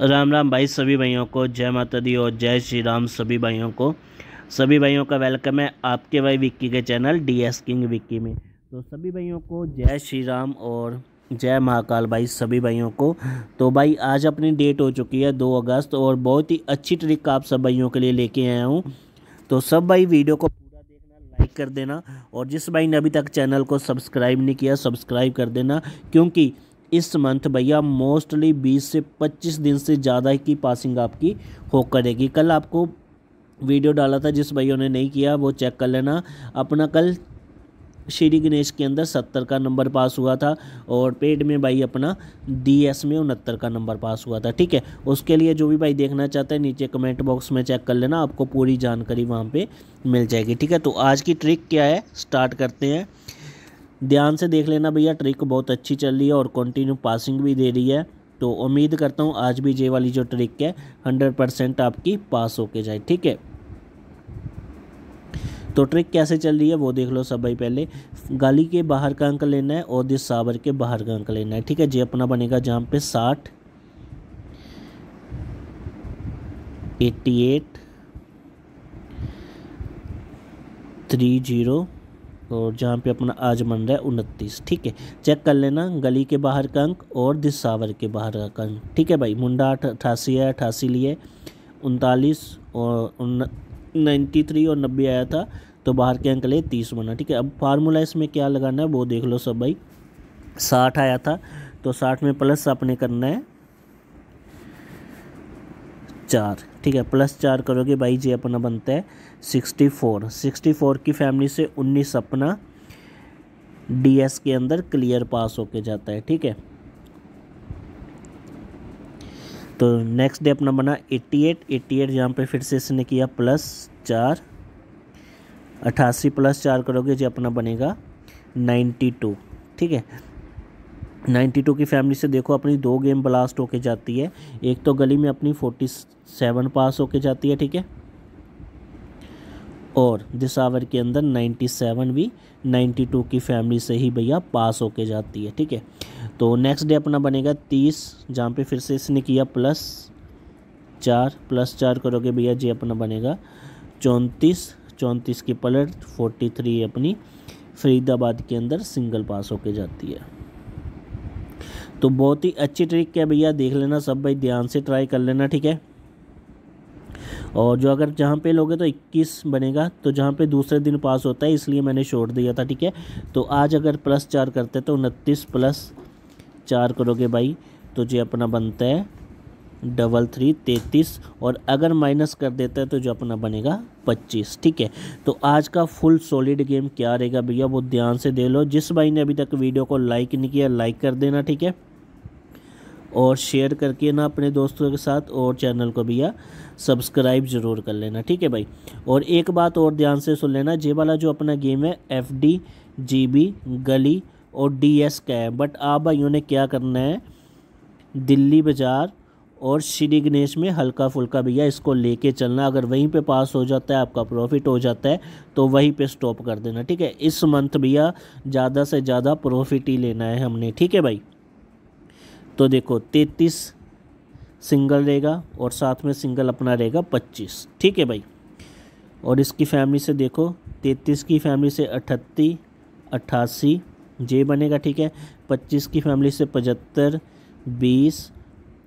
राम राम भाई सभी भाइयों को, जय माता दी और जय श्री राम सभी भाइयों को। सभी भाइयों का वेलकम है आपके भाई विक्की के channel D S king Vicky में। तो सभी भाइयों को जय श्री राम और जय महाकाल भाई सभी भाइयों को। तो भाई, आज अपनी डेट हो चुकी है दो अगस्त और बहुत ही अच्छी ट्रिक आप सब भाइयों के लिए लेके आया हूँ। तो सब भाई वीडियो को पूरा देखना लाइक कर देना और जिस भाई ने अभी तक चैनल को सब्सक्राइब नहीं किया सब्सक्राइब कर देना क्योंकि इस मंथ भैया, मोस्टली 20 से 25 दिन से ज़्यादा की पासिंग आपकी हो करेगी। कल आपको वीडियो डाला था, जिस भाइयों ने नहीं किया, वो चेक कर लेना। अपना कल श्री गणेश के अंदर सत्तर का नंबर पास हुआ था और पेड में भाई अपना डीएस में उनहत्तर का नंबर पास हुआ था, ठीक है? उसके लिए जो भी भाई देखना चाहता है, नीचे कमेंट बॉक्स में चेक कर लेना, आपको पूरी जानकारी वहाँ पे मिल जाएगी, ठीक है? तो आज की ट्रिक क्या है? स्टार्ट करते हैं। ध्यान से देख लेना भैया ट्रिक बहुत अच्छी चल रही है और कंटिन्यू पासिंग भी दे रही है। तो उम्मीद करता हूँ आज भी जे वाली जो ट्रिक है हंड्रेड परसेंट आपकी पास होके जाए, ठीक है? तो ट्रिक कैसे चल रही है वो देख लो सब भाई पहले। गाली के बाहर का अंक लेना है और दिस सावर के बाहर का अंक लेना है, ठीक है? जे अपना बनेगा जहाँ पे साठ एट्टी एट थ्री ज़ीरो और जहाँ पे अपना आज बन रहा है उनतीस, ठीक है? चेक कर लेना गली के बाहर का अंक और दिसावर के बाहर का अंक, ठीक है भाई? मुंडा अठासी है, अठासी लिए, उनतालीस और नाइन्टी थ्री और नब्बे आया था तो बाहर के अंक लिए तीस बना, ठीक है? अब फार्मूला इसमें क्या लगाना है, वो देख लो सब भाई। साठ आया था तो साठ में प्लस अपने करना है, चार। ठीक है प्लस चार करोगे, भाई जी अपना बनता है सिक्सटी फोर सिक्सटी फोर की फैमिली से उन्नीस अपना डीएस के अंदर क्लियर पास होके जाता है, ठीक है? तो नेक्स्ट डे अपना बना एट्टी एट एट्टी एट यहाँ पर फिर से इसने किया प्लस चार. अट्ठासी प्लस चार करोगे जो अपना बनेगा नाइन्टी टू ठीक है? नाइन्टी टू की फैमिली से देखो, अपनी दो गेम ब्लास्ट होके जाती है। एक तो गली में अपनी फोर्टी सेवन पास होके जाती है, ठीक है? और दिसावर के अंदर नाइन्टी सेवन भी नाइन्टी टू की फैमिली से ही भैया पास होके जाती है, ठीक है? तो नेक्स्ट डे अपना बनेगा तीस, जहाँ पे फिर से इसने किया प्लस चार प्लस चार करोगे भैया जी अपना बनेगा चौंतीस चौंतीस की पलट फोर्टी थ्री अपनी फरीदाबाद के अंदर सिंगल पास होके जाती है। तो बहुत ही अच्छी ट्रिक है भैया? देख लेना सब भाई, ध्यान से ट्राई कर लेना, ठीक है? और जो अगर जहाँ पे लोगे तो 21 बनेगा तो जहाँ पे दूसरे दिन पास होता है, इसलिए मैंने छोड़ दिया था, ठीक है? तो आज अगर प्लस चार करते तो उनतीस प्लस चार करोगे भाई तो जो अपना बनता है डबल थ्री तैतीस, और अगर माइनस कर देता है तो जो अपना बनेगा पच्चीस, ठीक है? तो आज का फुल सॉलिड गेम क्या रहेगा भैया, वो ध्यान से दे लो। जिस भाई ने अभी तक वीडियो को लाइक नहीं किया, लाइक कर देना, ठीक है? और शेयर करके ना अपने दोस्तों के साथ और चैनल को भैया सब्सक्राइब ज़रूर कर लेना, ठीक है भाई? और एक बात और ध्यान से सुन लेना जे वाला जो अपना गेम है एफ़ डी जी बी गली और डी एस का है। बट आप भाइयों ने क्या करना है? दिल्ली बाज़ार और श्री गणेश में हल्का फुल्का भैया इसको लेके चलना। अगर वहीं पे पास हो जाता है, आपका प्रॉफिट हो जाता है तो वहीं पे स्टॉप कर देना, ठीक है? इस मंथ भैया ज़्यादा से ज़्यादा प्रॉफिट ही लेना है हमने, ठीक है भाई? तो देखो तैतीस सिंगल रहेगा और साथ में सिंगल अपना रहेगा पच्चीस। ठीक है भाई? और इसकी फैमिली से देखो, तैतीस की फैमिली से अठत्ती अट्ठासी जे बनेगा, ठीक है? पच्चीस की फैमिली से पचहत्तर, बीस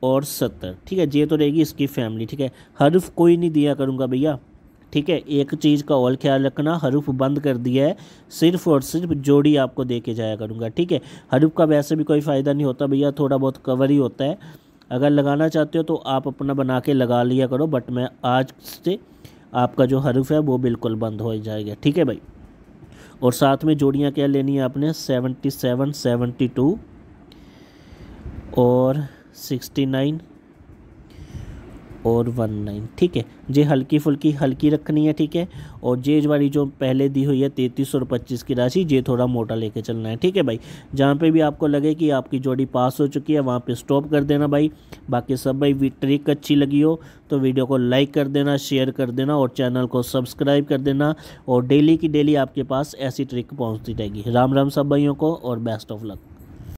और सत्तर। ठीक है? जे तो रहेगी इसकी फैमिली, ठीक है? हर्फ कोई नहीं दिया करूँगा भैया। ठीक है, एक चीज़ का और ख्याल रखना, हरूफ बंद कर दिया है, सिर्फ़ और सिर्फ़ जोड़ी आपको दे के जाया करूँगा, ठीक है? हरूफ का वैसे भी कोई फ़ायदा नहीं होता भैया, थोड़ा बहुत कवर ही होता है। अगर लगाना चाहते हो तो आप अपना बना के लगा लिया करो बट मैं आज से आपका जो हरूफ है वो बिल्कुल बंद हो जाएगा, ठीक है भाई? और साथ में जोड़ियाँ क्या लेनी है आपने? सेवेंटी सेवन सेवेंटी टू और सिक्सटी नाइन और वन नाइन, ठीक है? जे हल्की फुल्की हल्की रखनी है, ठीक है? और जेज वाली जो पहले दी हुई है, तैंतीस और पच्चीस की राशि, जे थोड़ा मोटा लेके चलना है, ठीक है भाई? जहाँ पे भी आपको लगे कि आपकी जोड़ी पास हो चुकी है, वहाँ पे स्टॉप कर देना भाई। बाकी सब भाई ट्रिक अच्छी लगी हो तो वीडियो को लाइक कर देना शेयर कर देना, और चैनल को सब्सक्राइब कर देना, और डेली की डेली आपके पास ऐसी ट्रिक पहुँचती रहेगी। राम राम सब भाइयों को, और बेस्ट ऑफ़ लक